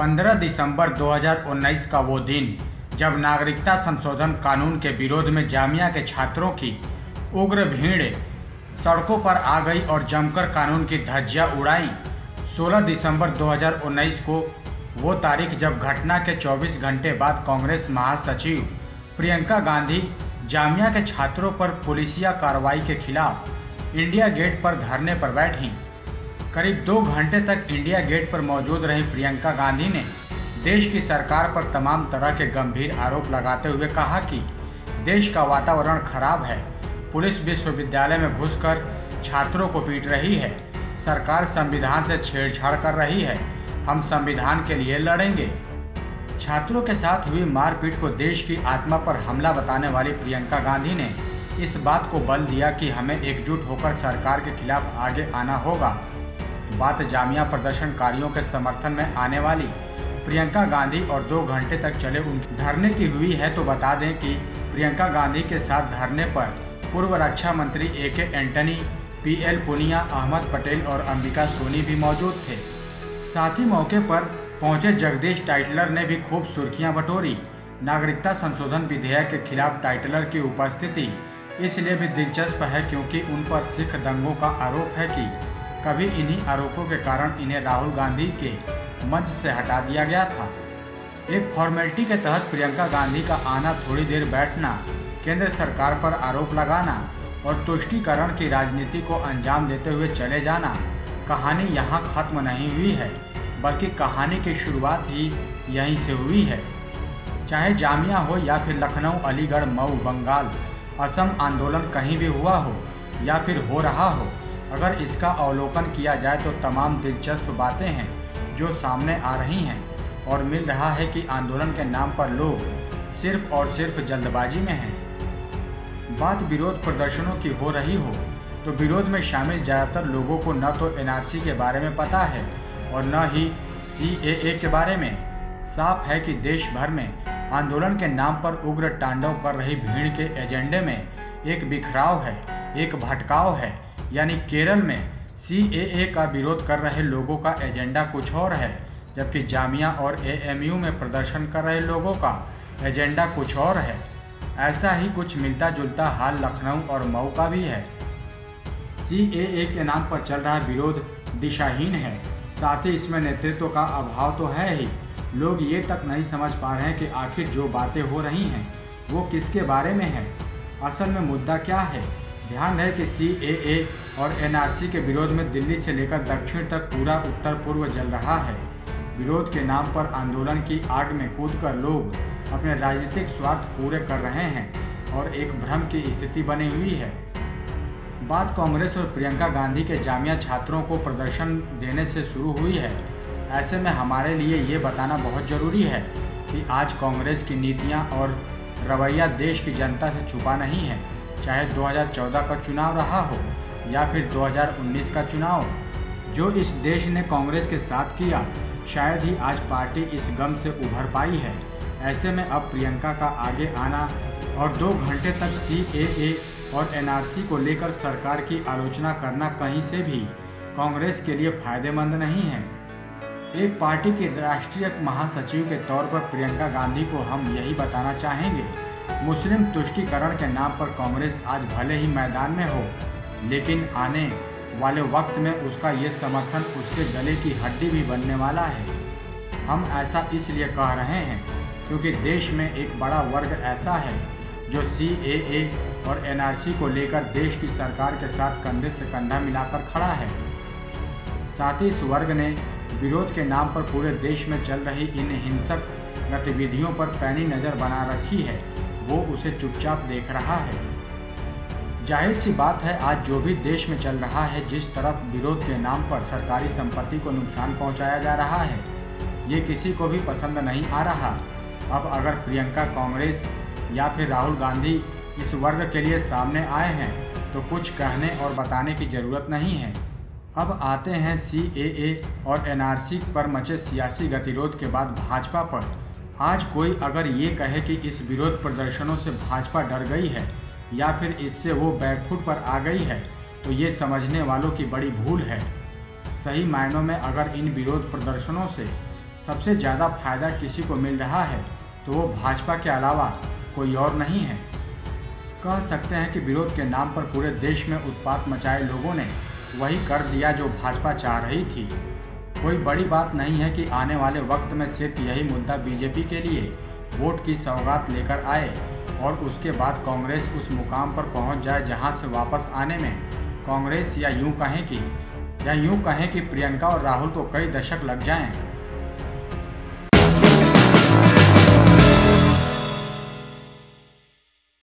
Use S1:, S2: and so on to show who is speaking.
S1: 15 दिसंबर 2019 का वो दिन, जब नागरिकता संशोधन कानून के विरोध में जामिया के छात्रों की उग्र भीड़ सड़कों पर आ गई और जमकर कानून की धज्जियाँ उड़ाई। 16 दिसंबर 2019 को वो तारीख, जब घटना के 24 घंटे बाद कांग्रेस महासचिव प्रियंका गांधी जामिया के छात्रों पर पुलिसिया कार्रवाई के खिलाफ इंडिया गेट पर धरने पर बैठी। करीब दो घंटे तक इंडिया गेट पर मौजूद रही प्रियंका गांधी ने देश की सरकार पर तमाम तरह के गंभीर आरोप लगाते हुए कहा कि देश का वातावरण खराब है। पुलिस विश्वविद्यालय में घुसकर छात्रों को पीट रही है। सरकार संविधान से छेड़छाड़ कर रही है। हम संविधान के लिए लड़ेंगे। छात्रों के साथ हुई मारपीट को देश की आत्मा पर हमला बताने वाली प्रियंका गांधी ने इस बात को बल दिया कि हमें एकजुट होकर सरकार के खिलाफ आगे आना होगा। बात जामिया प्रदर्शनकारियों के समर्थन में आने वाली प्रियंका गांधी और दो घंटे तक चले उनके। धरने की हुई है तो बता दें कि प्रियंका गांधी के साथ धरने पर पूर्व रक्षा मंत्री A K Antony, P L Punia, Ahmed Patel और अंबिका सोनी भी मौजूद थे। साथ ही मौके पर पहुँचे जगदीश टाइटलर ने भी खूब सुर्खियाँ बटोरी। नागरिकता संशोधन विधेयक के खिलाफ टाइटलर की उपस्थिति इसलिए भी दिलचस्प है क्योंकि उन पर सिख दंगों का आरोप है कि कभी इन्हीं आरोपों के कारण इन्हें राहुल गांधी के मंच से हटा दिया गया था। एक फॉर्मेलिटी के तहत प्रियंका गांधी का आना थोड़ी देर बैठना, केंद्र सरकार पर आरोप लगाना और तुष्टिकरण की राजनीति को अंजाम देते हुए चले जाना कहानी यहाँ खत्म नहीं हुई है, बल्कि कहानी की शुरुआत ही यहीं से हुई है। चाहे जामिया हो या फिर लखनऊ, अलीगढ़, मऊ, बंगाल, असम आंदोलन कहीं भी हुआ हो या फिर हो रहा हो अगर इसका अवलोकन किया जाए तो तमाम दिलचस्प बातें हैं जो सामने आ रही हैं और मिल रहा है कि आंदोलन के नाम पर लोग सिर्फ़ और सिर्फ़ जल्दबाजी में हैं। बात विरोध प्रदर्शनों की हो रही हो तो विरोध में शामिल ज़्यादातर लोगों को न तो एनआरसी के बारे में पता है और न ही सी के बारे में। साफ़ है कि देश भर में आंदोलन के नाम पर उग्र तांडव कर रही भीड़ के एजेंडे में एक बिखराव है, एक भटकाव है यानी केरल में सीएए का विरोध कर रहे लोगों का एजेंडा कुछ और है, जबकि जामिया और एएमयू में प्रदर्शन कर रहे लोगों का एजेंडा कुछ और है। ऐसा ही कुछ मिलता जुलता हाल लखनऊ और मऊ का भी है। सीएए के नाम पर चल रहा विरोध दिशाहीन है। साथ ही इसमें नेतृत्व का अभाव तो है ही। लोग ये तक नहीं समझ पा रहे हैं कि आखिर जो बातें हो रही हैं, वो किसके बारे में है? असल में मुद्दा क्या है? ध्यान रहे कि CAA और एनआरसी के विरोध में दिल्ली से लेकर दक्षिण तक पूरा उत्तर पूर्व जल रहा है। विरोध के नाम पर आंदोलन की आग में कूदकर लोग अपने राजनीतिक स्वार्थ पूरे कर रहे हैं और एक भ्रम की स्थिति बनी हुई है। बात कांग्रेस और प्रियंका गांधी के जामिया छात्रों को प्रदर्शन देने से शुरू हुई है। ऐसे में हमारे लिए ये बताना बहुत ज़रूरी है कि आज कांग्रेस की नीतियाँ और रवैया देश की जनता से छुपा नहीं है। चाहे 2014 का चुनाव रहा हो या फिर 2019 का चुनाव, जो इस देश ने कांग्रेस के साथ किया, शायद ही आज पार्टी इस गम से उभर पाई है। ऐसे में अब प्रियंका का आगे आना और दो घंटे तक सीएए और एनआरसी को लेकर सरकार की आलोचना करना कहीं से भी कांग्रेस के लिए फ़ायदेमंद नहीं है। एक पार्टी के राष्ट्रीय महासचिव के तौर पर प्रियंका गांधी को हम यही बताना चाहेंगे। मुस्लिम तुष्टिकरण के नाम पर कांग्रेस आज भले ही मैदान में हो, लेकिन आने वाले वक्त में उसका ये समर्थन उसके गले की हड्डी भी बनने वाला है। हम ऐसा इसलिए कह रहे हैं क्योंकि देश में एक बड़ा वर्ग ऐसा है जो सी और एनआरसी को लेकर देश की सरकार के साथ कंधे से कंधा मिलाकर खड़ा है। साथ ही इस वर्ग ने विरोध के नाम पर पूरे देश में चल रही इन हिंसक गतिविधियों पर पैनी नज़र बना रखी है। वो उसे चुपचाप देख रहा है। ज़ाहिर सी बात है, आज जो भी देश में चल रहा है, जिस तरफ़ विरोध के नाम पर सरकारी संपत्ति को नुकसान पहुँचाया जा रहा है, ये किसी को भी पसंद नहीं आ रहा। अब अगर प्रियंका कांग्रेस या फिर राहुल गांधी इस वर्ग के लिए सामने आए हैं तो कुछ कहने और बताने की ज़रूरत नहीं है। अब आते हैं CAA और एनआरसी पर मचे सियासी गतिरोध के बाद भाजपा पर। आज कोई अगर ये कहे कि इस विरोध प्रदर्शनों से भाजपा डर गई है, या फिर इससे वो बैकफुट पर आ गई है तो ये समझने वालों की बड़ी भूल है। सही मायनों में अगर इन विरोध प्रदर्शनों से सबसे ज़्यादा फ़ायदा किसी को मिल रहा है तो वो भाजपा के अलावा कोई और नहीं है। कह सकते हैं कि विरोध के नाम पर पूरे देश में उत्पात मचाए लोगों ने वही कर दिया जो भाजपा चाह रही थी। कोई बड़ी बात नहीं है कि आने वाले वक्त में सिर्फ़ यही मुद्दा बीजेपी के लिए वोट की सौगात लेकर आए और उसके बाद कांग्रेस उस मुकाम पर पहुँच जाए जहाँ से वापस आने में कांग्रेस या यूँ कहें कि, या यूँ कहें कि प्रियंका और राहुल को कई दशक लग जाएँ।